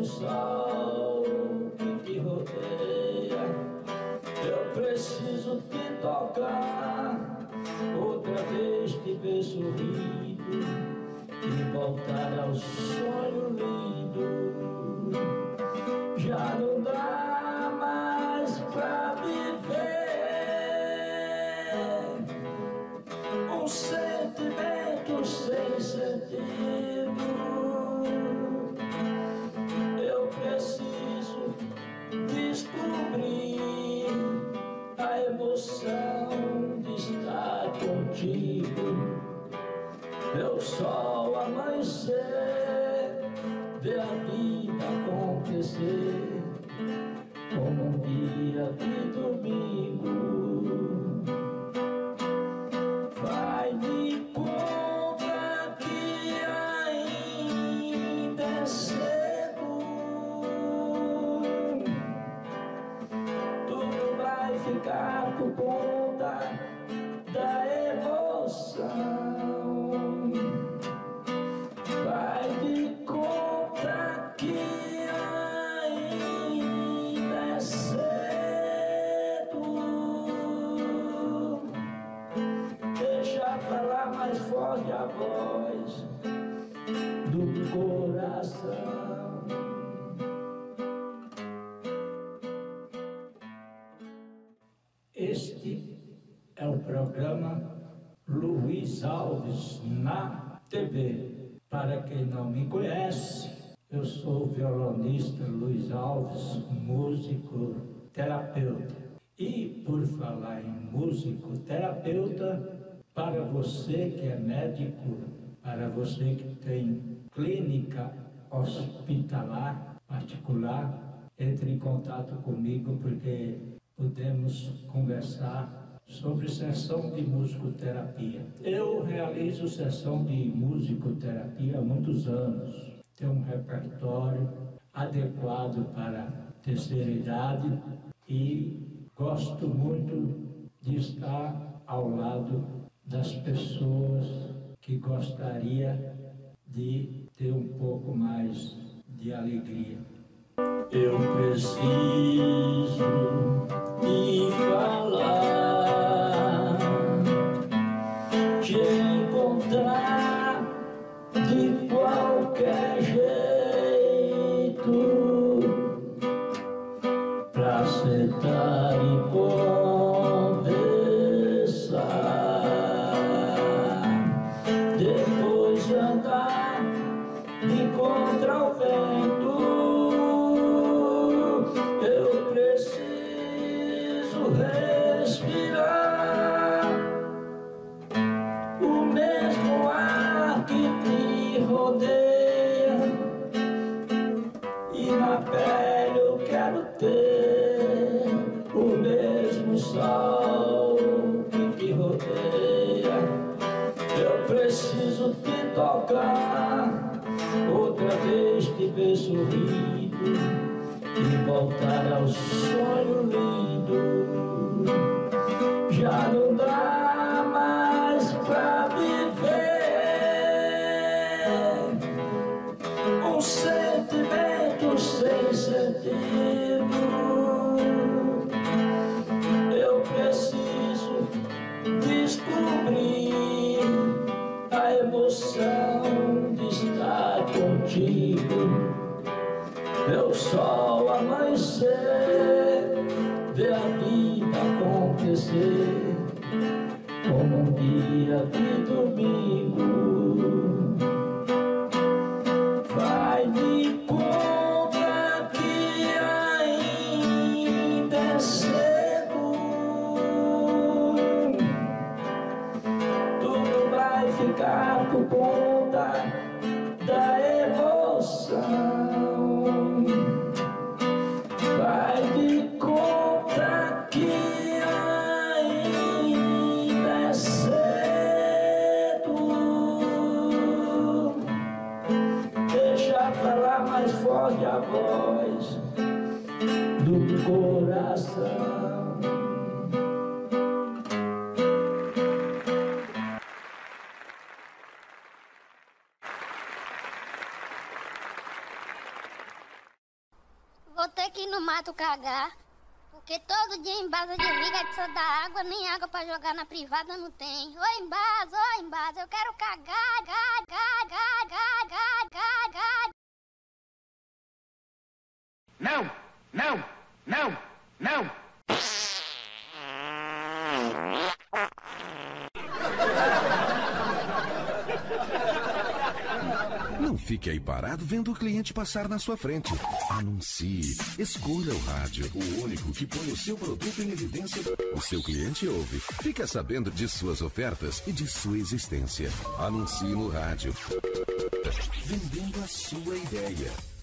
mesmo sol que te rodeia. Eu preciso te tocar outra vez te ver sorrindo e voltar ao sonho lindo. Eu só amanhecer, ver a vida acontecer como um dia de domingo. Vai de conta que ainda é cedo. Tudo vai ficar por conta voz do coração. Este é o programa Luiz Alves na TV. Para quem não me conhece, eu sou o violonista Luiz Alves, músico terapeuta. E por falar em músico terapeuta, para você que é médico, para você que tem clínica hospitalar particular, entre em contato comigo porque podemos conversar sobre sessão de musicoterapia. Eu realizo sessão de musicoterapia há muitos anos. Tenho um repertório adequado para terceira idade e gosto muito de estar ao lado das pessoas que gostaria de ter um pouco mais de alegria. Eu preciso te falar, te encontrar de qualquer jeito o mesmo sol que rodeia. Eu preciso te tocar outra vez te ver sorrindo e voltar ao sonho lindo. Já não dá mais pra viver um sentimento sem sentido. Emoção de estar contigo. Eu só amanhecer, ver a vida acontecer como um dia de domingo. Ponta da emoção. Vai de conta que ainda é cedo. Deixa falar mais forte a voz do coração. Vou ter que ir no mato cagar. Porque todo dia embasa de liga de da água, nem água pra jogar na privada não tem. Oi, embasa, oi, embasa, eu quero cagar, gaga, gaga, gaga, gaga. Não, não, não, não. Não fique aí parado vendo o cliente passar na sua frente. Anuncie. Escolha o rádio, o único que põe o seu produto em evidência. O seu cliente ouve. Fica sabendo de suas ofertas e de sua existência. Anuncie no rádio. Vendendo a sua ideia.